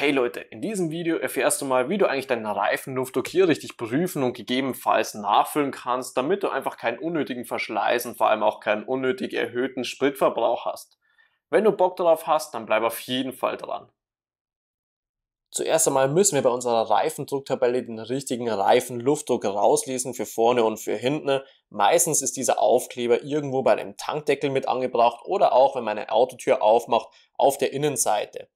Hey Leute, in diesem Video erfährst du mal, wie du eigentlich deinen Reifendruck hier richtig prüfen und gegebenenfalls nachfüllen kannst, damit du einfach keinen unnötigen Verschleiß und vor allem auch keinen unnötig erhöhten Spritverbrauch hast. Wenn du Bock darauf hast, dann bleib auf jeden Fall dran. Zuerst einmal müssen wir bei unserer Reifendrucktabelle den richtigen Reifenluftdruck rauslesen für vorne und für hinten. Meistens ist dieser Aufkleber irgendwo bei dem Tankdeckel mit angebracht oder auch, wenn man eine Autotür aufmacht, auf der Innenseite.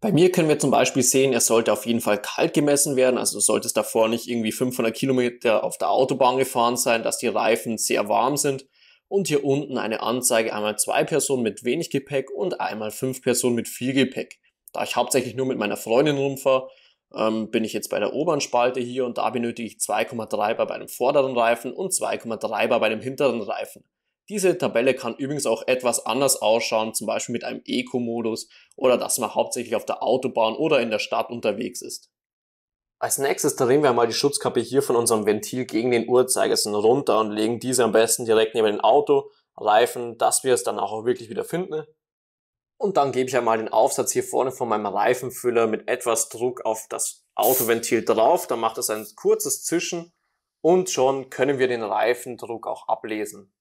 Bei mir können wir zum Beispiel sehen, er sollte auf jeden Fall kalt gemessen werden, also sollte es davor nicht irgendwie 500 Kilometer auf der Autobahn gefahren sein, dass die Reifen sehr warm sind. Und hier unten eine Anzeige einmal zwei Personen mit wenig Gepäck und einmal fünf Personen mit viel Gepäck. Da ich hauptsächlich nur mit meiner Freundin rumfahre, ähm, bin ich jetzt bei der oberen Spalte hier und da benötige ich 2,3 Bar bei dem vorderen Reifen und 2,3 Bar bei dem hinteren Reifen. Diese Tabelle kann übrigens auch etwas anders ausschauen, zum Beispiel mit einem Eco-Modus oder dass man hauptsächlich auf der Autobahn oder in der Stadt unterwegs ist. Als nächstes drehen wir einmal die Schutzkappe hier von unserem Ventil gegen den Uhrzeigersinn runter und legen diese am besten direkt neben den Autoreifen, dass wir es dann auch wirklich wieder finden. Und dann gebe ich einmal den Aufsatz hier vorne von meinem Reifenfüller mit etwas Druck auf das Autoventil drauf. Dann macht es ein kurzes Zischen und schon können wir den Reifendruck auch ablesen.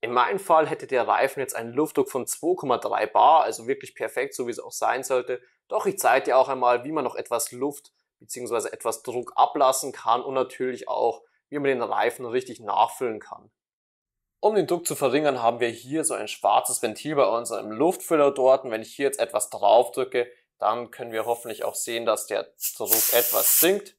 In meinem Fall hätte der Reifen jetzt einen Luftdruck von 2,3 Bar, also wirklich perfekt, so wie es auch sein sollte. Doch ich zeige dir auch einmal, wie man noch etwas Luft bzw. etwas Druck ablassen kann und natürlich auch, wie man den Reifen richtig nachfüllen kann. Um den Druck zu verringern, haben wir hier so ein schwarzes Ventil bei unserem Luftfüller dort. Und wenn ich hier jetzt etwas drauf drücke, dann können wir hoffentlich auch sehen, dass der Druck etwas sinkt.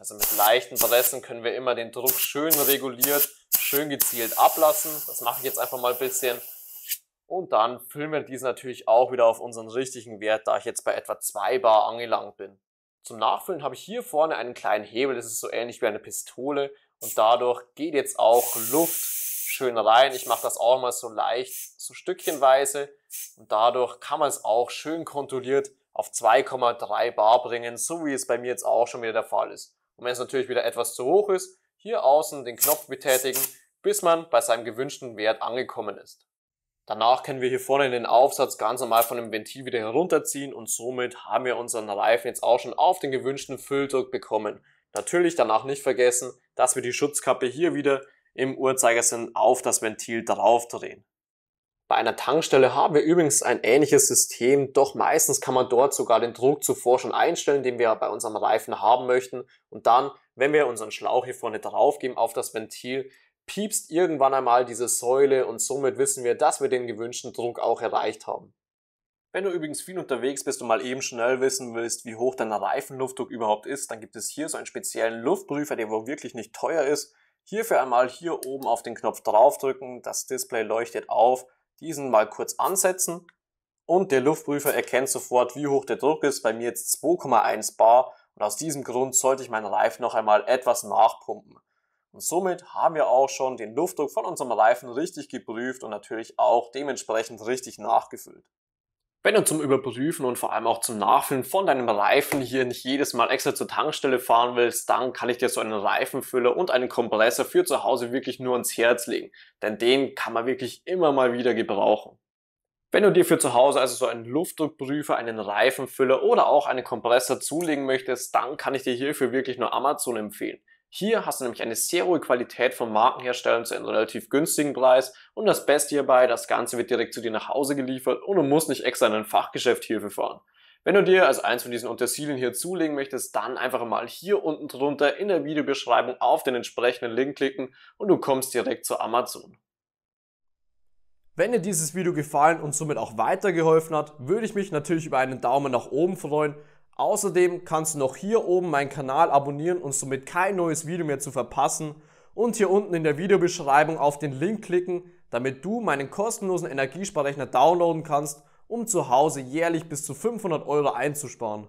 Also mit leichten Pressen können wir immer den Druck schön reguliert schön gezielt ablassen. Das mache ich jetzt einfach mal ein bisschen. Und dann füllen wir diesen natürlich auch wieder auf unseren richtigen Wert, da ich jetzt bei etwa 2 Bar angelangt bin. Zum Nachfüllen habe ich hier vorne einen kleinen Hebel, das ist so ähnlich wie eine Pistole und dadurch geht jetzt auch Luft schön rein. Ich mache das auch mal so leicht, so stückchenweise und dadurch kann man es auch schön kontrolliert auf 2,3 Bar bringen, so wie es bei mir jetzt auch schon wieder der Fall ist. Und wenn es natürlich wieder etwas zu hoch ist, hier außen den Knopf betätigen, bis man bei seinem gewünschten Wert angekommen ist. Danach können wir hier vorne den Aufsatz ganz normal von dem Ventil wieder herunterziehen und somit haben wir unseren Reifen jetzt auch schon auf den gewünschten Fülldruck bekommen. Natürlich danach nicht vergessen, dass wir die Schutzkappe hier wieder im Uhrzeigersinn auf das Ventil draufdrehen. Bei einer Tankstelle haben wir übrigens ein ähnliches System, doch meistens kann man dort sogar den Druck zuvor schon einstellen, den wir bei unserem Reifen haben möchten. Und dann, wenn wir unseren Schlauch hier vorne draufgeben auf das Ventil, piepst irgendwann einmal diese Säule und somit wissen wir, dass wir den gewünschten Druck auch erreicht haben. Wenn du übrigens viel unterwegs bist und mal eben schnell wissen willst, wie hoch dein Reifenluftdruck überhaupt ist, dann gibt es hier so einen speziellen Luftprüfer, der wohl wirklich nicht teuer ist. Hierfür einmal hier oben auf den Knopf draufdrücken, das Display leuchtet auf, diesen mal kurz ansetzen und der Luftprüfer erkennt sofort, wie hoch der Druck ist. Bei mir jetzt 2,1 Bar und aus diesem Grund sollte ich meinen Reifen noch einmal etwas nachpumpen. Und somit haben wir auch schon den Luftdruck von unserem Reifen richtig geprüft und natürlich auch dementsprechend richtig nachgefüllt. Wenn du zum Überprüfen und vor allem auch zum Nachfüllen von deinem Reifen hier nicht jedes Mal extra zur Tankstelle fahren willst, dann kann ich dir so einen Reifenfüller und einen Kompressor für zu Hause wirklich nur ans Herz legen. Denn den kann man wirklich immer mal wieder gebrauchen. Wenn du dir für zu Hause also so einen Luftdruckprüfer, einen Reifenfüller oder auch einen Kompressor zulegen möchtest, dann kann ich dir hierfür wirklich nur Amazon empfehlen. Hier hast du nämlich eine sehr hohe Qualität von Markenherstellern zu einem relativ günstigen Preis und das Beste hierbei, das Ganze wird direkt zu dir nach Hause geliefert und du musst nicht extra in ein Fachgeschäft hierfür fahren. Wenn du dir also eins von diesen Utensilien hier zulegen möchtest, dann einfach mal hier unten drunter in der Videobeschreibung auf den entsprechenden Link klicken und du kommst direkt zu Amazon. Wenn dir dieses Video gefallen und somit auch weitergeholfen hat, würde ich mich natürlich über einen Daumen nach oben freuen Außerdem kannst du noch hier oben meinen Kanal abonnieren und somit kein neues Video mehr zu verpassen und hier unten in der Videobeschreibung auf den Link klicken, damit du meinen kostenlosen Energiesparrechner downloaden kannst, um zu Hause jährlich bis zu 500 Euro einzusparen.